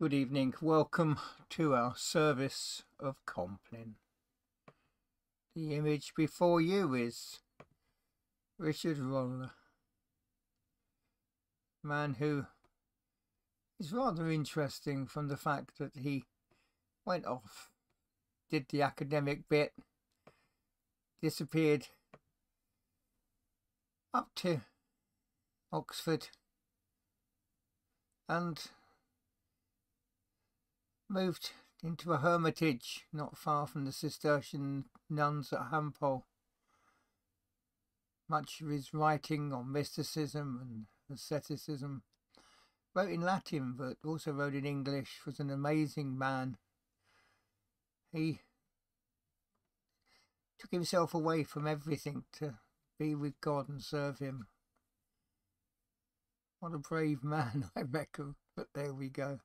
Good evening. Welcome to our service of Compline. The image before you is Richard Rolle, man who is rather interesting from the fact that he went off, did the academic bit, disappeared up to Oxford and moved into a hermitage not far from the Cistercian nuns at Hampole. Much of his writing on mysticism and asceticism, wrote in Latin but also wrote in English, was an amazing man. He took himself away from everything to be with God and serve Him. What a brave man, I reckon, but there we go.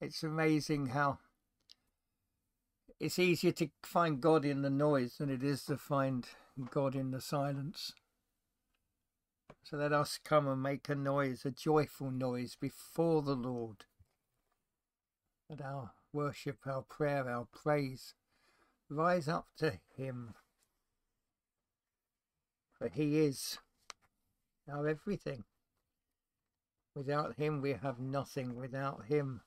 It's amazing how it's easier to find God in the noise than it is to find God in the silence. So let us come and make a noise, a joyful noise before the Lord. Let our worship, our prayer, our praise rise up to Him. For He is our everything. Without Him, we have nothing. Without Him,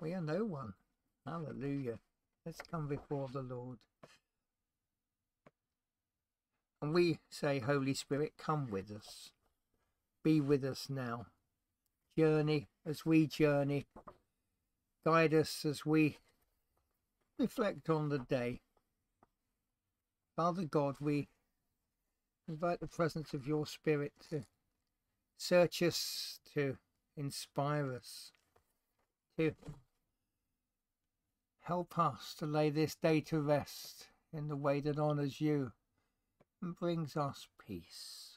we are no one. Hallelujah. Let's come before the Lord. And we say, Holy Spirit, come with us. Be with us now. Journey as we journey. Guide us as we reflect on the day. Father God, we invite the presence of your Spirit to search us, to inspire us, to Help us to lay this day to rest in the way that honours you and brings us peace.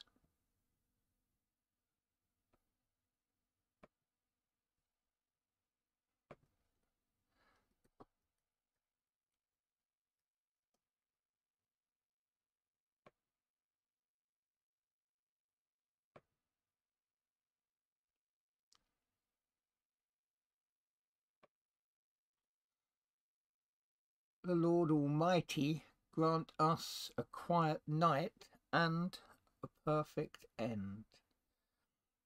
The Lord Almighty grant us a quiet night and a perfect end.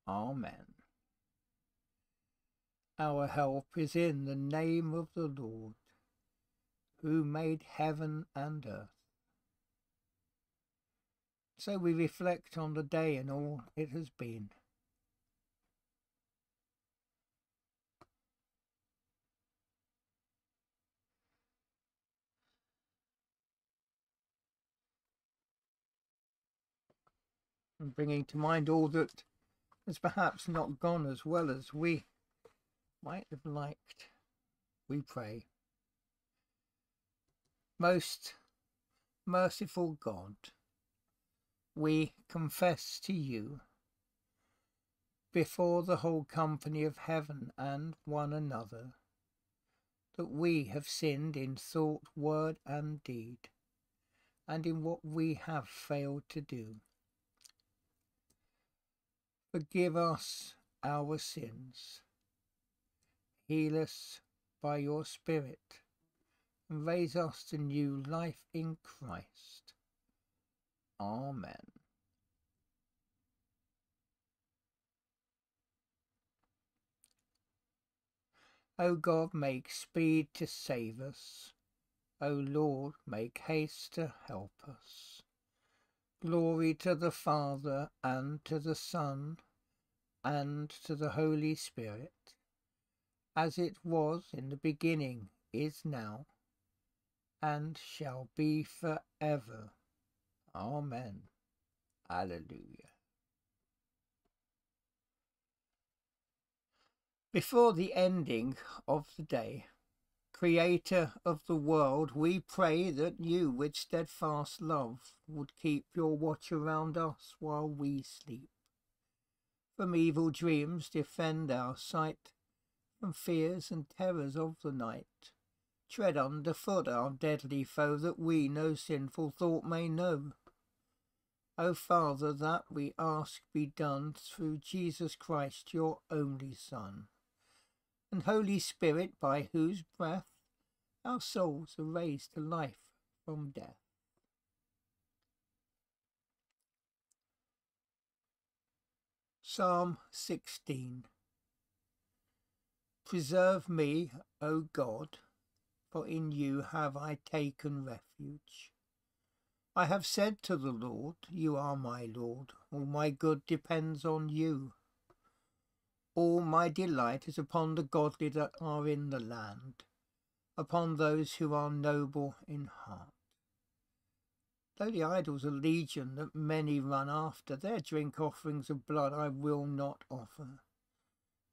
Amen. Our help is in the name of the Lord, who made heaven and earth. So we reflect on the day and all it has been. And bringing to mind all that has perhaps not gone as well as we might have liked, we pray. Most merciful God, we confess to you before the whole company of heaven and one another that we have sinned in thought, word, and deed, and in what we have failed to do. Forgive us our sins. Heal us by your Spirit and raise us to new life in Christ. Amen. O God, make speed to save us. O Lord, make haste to help us. Glory to the Father, and to the Son, and to the Holy Spirit, as it was in the beginning, is now, and shall be for ever. Amen. Alleluia. Before the ending of the day, Creator of the world, we pray that you, with steadfast love, would keep your watch around us while we sleep. From evil dreams defend our sight, from fears and terrors of the night. Tread underfoot our deadly foe, that we no sinful thought may know. O Father, that we ask be done through Jesus Christ, your only Son, and Holy Spirit, by whose breath our souls are raised to life from death. Psalm 16 Preserve me, O God, for in you have I taken refuge. I have said to the Lord, You are my Lord, all my good depends on you. All my delight is upon the godly that are in the land, upon those who are noble in heart. Though the idols are legion that many run after, their drink offerings of blood I will not offer,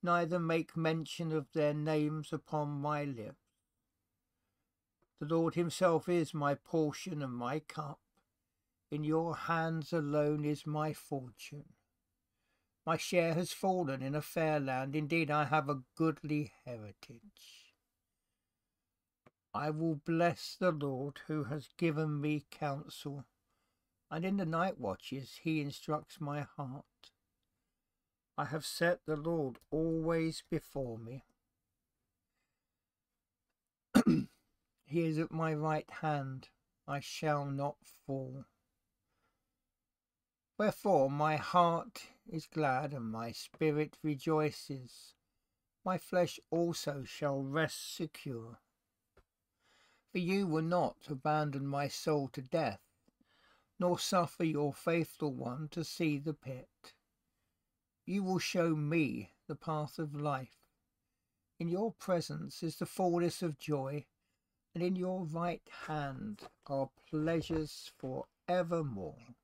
neither make mention of their names upon my lips. The Lord himself is my portion and my cup. In your hands alone is my fortune. My share has fallen in a fair land. Indeed, I have a goodly heritage. I will bless the Lord who has given me counsel, and in the night watches he instructs my heart. I have set the Lord always before me. he is at my right hand. I shall not fall. Wherefore my heart is glad and my spirit rejoices. My flesh also shall rest secure. For you will not abandon my soul to death, nor suffer your faithful one to see the pit. You will show me the path of life. In your presence is the fullness of joy, and in your right hand are pleasures for evermore.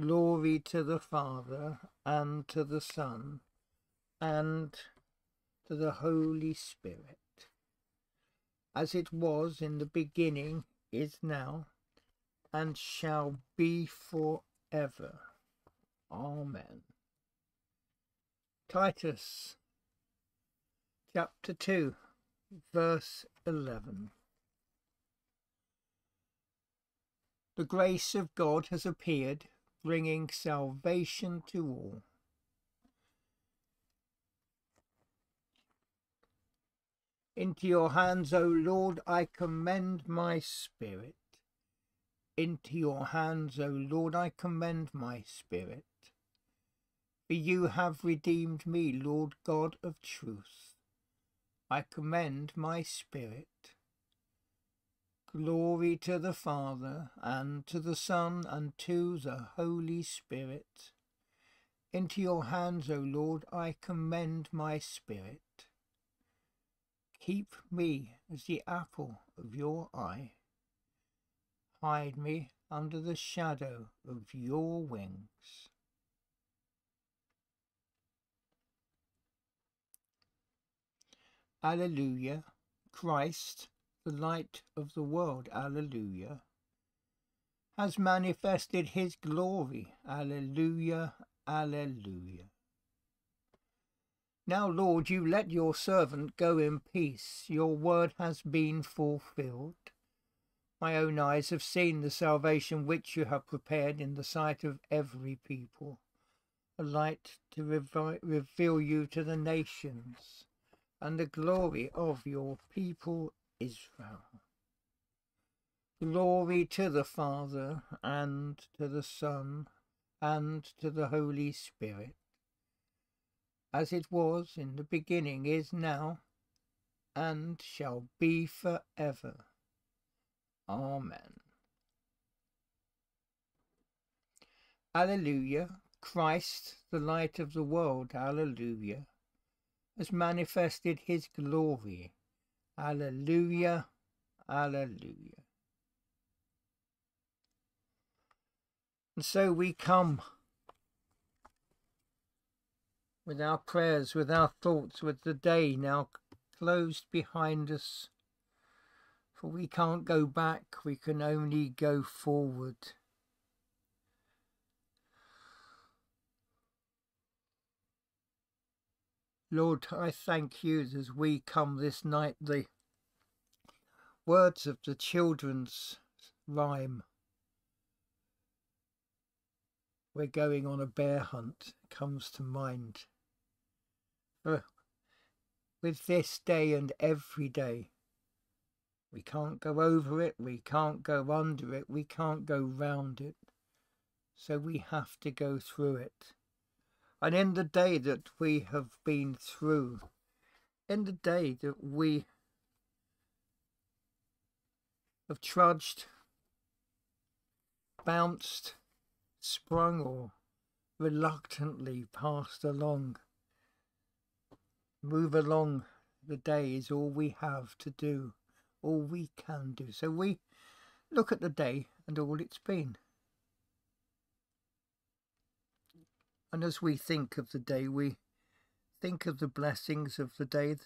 Glory to the Father, and to the Son, and to the Holy Spirit, as it was in the beginning, is now, and shall be for ever. Amen. Titus chapter 2, verse 11. The grace of God has appeared bringing salvation to all. Into your hands, O Lord, I commend my spirit. Into your hands, O Lord, I commend my spirit. For you have redeemed me, Lord God of truth. I commend my spirit. Glory to the Father, and to the Son, and to the Holy Spirit. Into your hands, O Lord, I commend my spirit. Keep me as the apple of your eye. Hide me under the shadow of your wings. Alleluia, Christ the light of the world, alleluia, has manifested his glory, alleluia, alleluia. Now, Lord, you let your servant go in peace. Your word has been fulfilled. My own eyes have seen the salvation which you have prepared in the sight of every people, a light to reveal you to the nations, and the glory of your people Israel. Glory to the Father, and to the Son, and to the Holy Spirit, as it was in the beginning, is now, and shall be for ever. Amen. Alleluia, Christ, the light of the world, alleluia, has manifested his glory Alleluia. Alleluia. And so we come with our prayers, with our thoughts, with the day now closed behind us. For we can't go back, we can only go forward. Lord, I thank you as we come this night, the words of the children's rhyme we're going on a bear hunt comes to mind. For with this day and every day, we can't go over it, we can't go under it, we can't go round it. So we have to go through it. And in the day that we have been through, in the day that we have trudged, bounced, sprung, or reluctantly passed along, move along the day is all we have to do, all we can do. So we look at the day and all it's been. And as we think of the day, we think of the blessings of the day,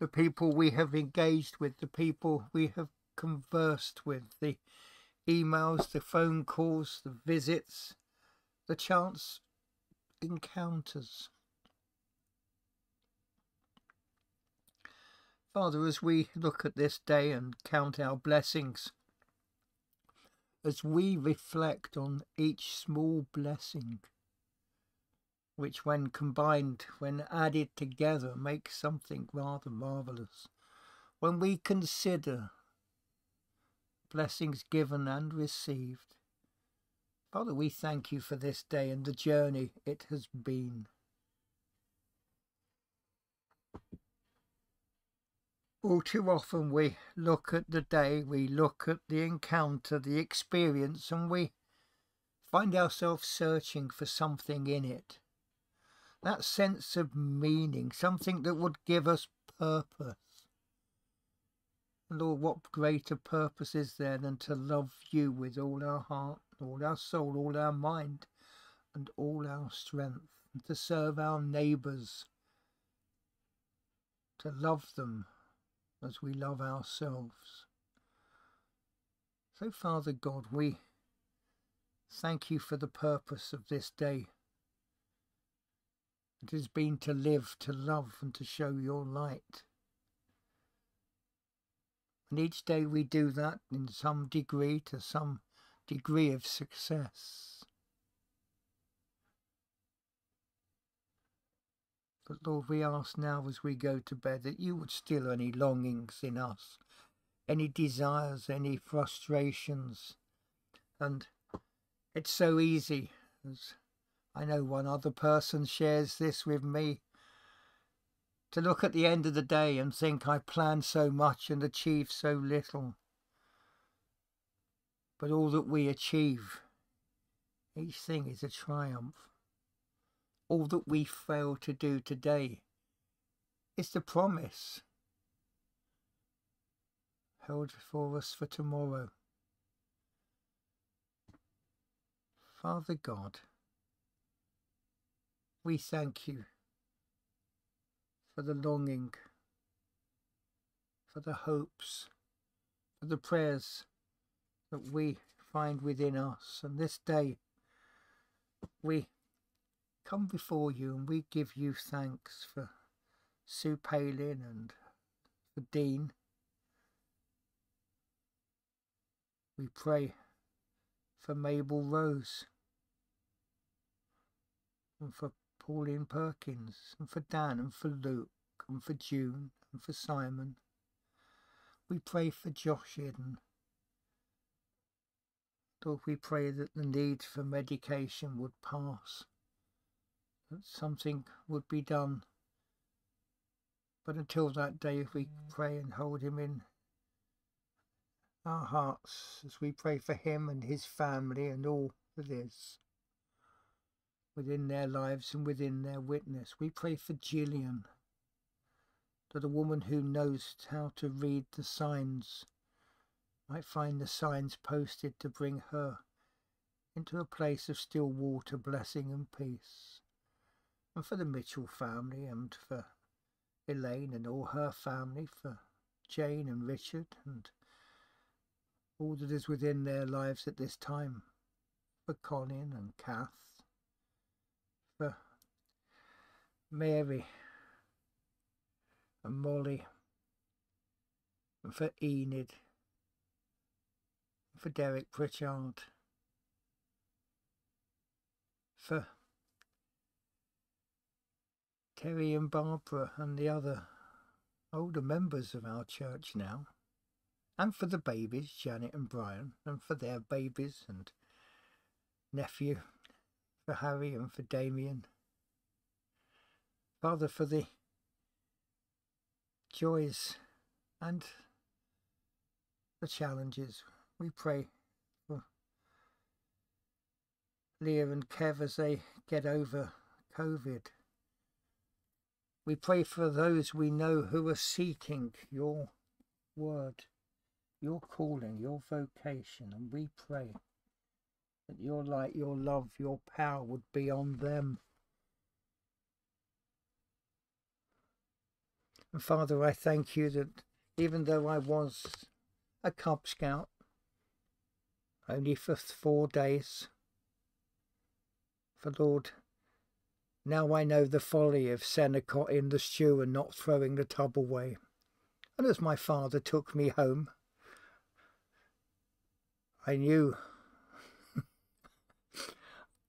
the people we have engaged with, the people we have conversed with, the emails, the phone calls, the visits, the chance encounters. Father, as we look at this day and count our blessings, as we reflect on each small blessing, which when combined, when added together, makes something rather marvellous. When we consider blessings given and received, Father, we thank you for this day and the journey it has been. All too often we look at the day, we look at the encounter, the experience, and we find ourselves searching for something in it. That sense of meaning, something that would give us purpose. Lord, what greater purpose is there than to love you with all our heart, all our soul, all our mind, and all our strength, and to serve our neighbours, to love them as we love ourselves. So, Father God, we thank you for the purpose of this day. It has been to live, to love, and to show your light. And each day we do that in some degree to some degree of success. But Lord, we ask now as we go to bed that you would still any longings in us, any desires, any frustrations. And it's so easy, as I know one other person shares this with me, to look at the end of the day and think I planned so much and achieved so little. But all that we achieve, each thing is a triumph all that we fail to do today is the promise held for us for tomorrow. Father God, we thank you for the longing, for the hopes, for the prayers that we find within us. And this day we come before you and we give you thanks for Sue Palin and for Dean. We pray for Mabel Rose and for Pauline Perkins and for Dan and for Luke and for June and for Simon. We pray for Josh Eden. Lord, we pray that the need for medication would pass that something would be done. But until that day, if we mm. pray and hold him in our hearts as we pray for him and his family and all that is within their lives and within their witness. We pray for Gillian, that a woman who knows how to read the signs might find the signs posted to bring her into a place of still water, blessing and peace and for the Mitchell family and for Elaine and all her family, for Jane and Richard and all that is within their lives at this time, for Colin and Kath, for Mary and Molly, and for Enid, for Derek Pritchard, for Terry and Barbara and the other older members of our church now, and for the babies, Janet and Brian, and for their babies and nephew, for Harry and for Damien. Father, for the joys and the challenges. We pray for Leah and Kev as they get over COVID. We pray for those we know who are seeking your word, your calling, your vocation, and we pray that your light, your love, your power would be on them. And Father, I thank you that even though I was a Cub Scout, only for four days, for Lord, now I know the folly of Senecott in the stew and not throwing the tub away. And as my father took me home, I knew,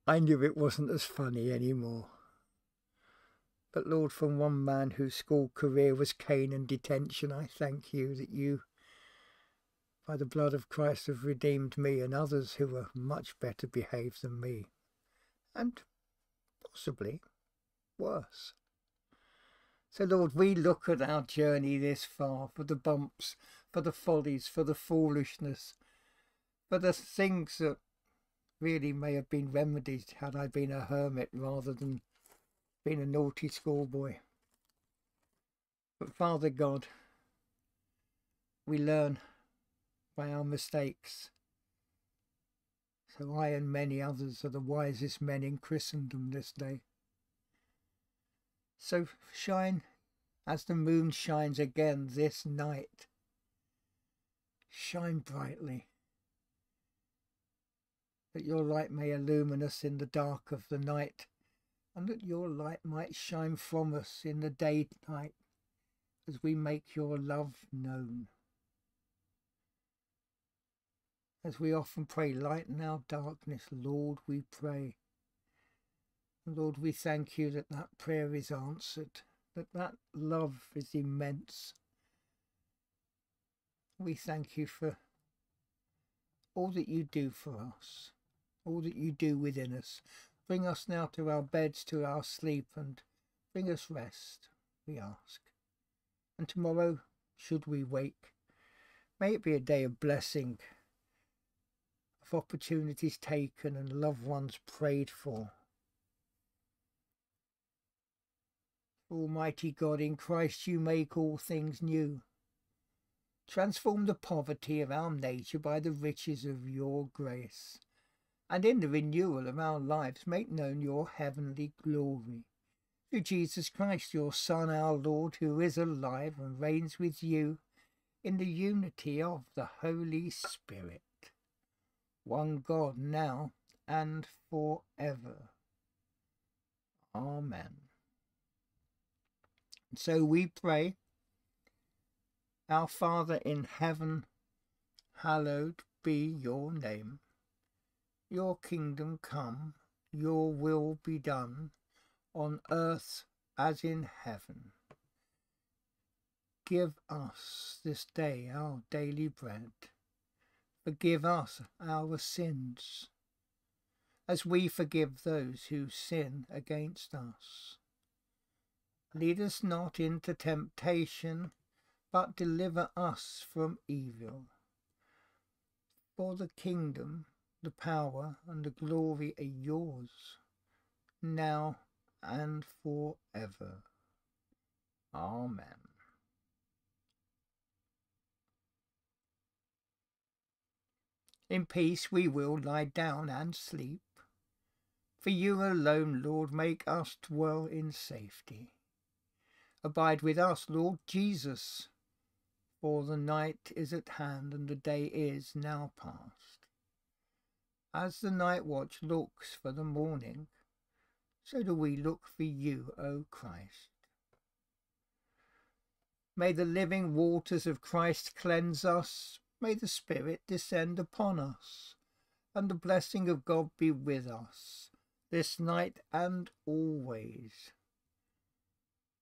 I knew it wasn't as funny anymore. But Lord, from one man whose school career was cane and detention, I thank you that you, by the blood of Christ, have redeemed me and others who were much better behaved than me, and possibly worse. So, Lord, we look at our journey this far for the bumps, for the follies, for the foolishness, for the things that really may have been remedied had I been a hermit rather than been a naughty schoolboy. But Father God, we learn by our mistakes. So I and many others are the wisest men in Christendom this day. So shine as the moon shines again this night. Shine brightly, that your light may illumine us in the dark of the night and that your light might shine from us in the daylight as we make your love known. As we often pray, lighten our darkness, Lord, we pray. Lord, we thank you that that prayer is answered, that that love is immense. We thank you for all that you do for us, all that you do within us, Bring us now to our beds, to our sleep, and bring us rest, we ask. And tomorrow, should we wake, may it be a day of blessing, of opportunities taken and loved ones prayed for. Almighty God, in Christ you make all things new. Transform the poverty of our nature by the riches of your grace and in the renewal of our lives make known your heavenly glory. Through Jesus Christ, your Son, our Lord, who is alive and reigns with you in the unity of the Holy Spirit, one God now and for ever. Amen. So we pray, Our Father in heaven, hallowed be your name. Your kingdom come, your will be done, on earth as in heaven. Give us this day our daily bread. Forgive us our sins, as we forgive those who sin against us. Lead us not into temptation, but deliver us from evil. For the kingdom, the power and the glory are yours, now and forever. Amen. In peace we will lie down and sleep. For you alone, Lord, make us dwell in safety. Abide with us, Lord Jesus, for the night is at hand and the day is now past. As the night watch looks for the morning, so do we look for you, O Christ. May the living waters of Christ cleanse us, may the Spirit descend upon us, and the blessing of God be with us this night and always.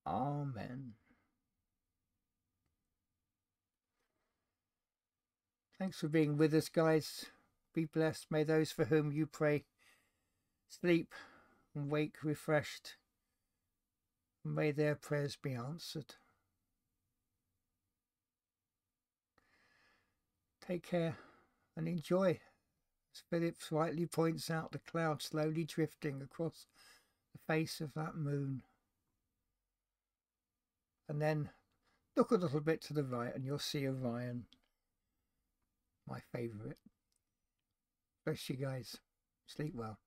Amen. Thanks for being with us, guys. Be blessed. May those for whom you pray sleep and wake refreshed. May their prayers be answered. Take care and enjoy. As Philip rightly points out, the cloud slowly drifting across the face of that moon. And then look a little bit to the right and you'll see Orion, my favourite. Bless you guys. Sleep well.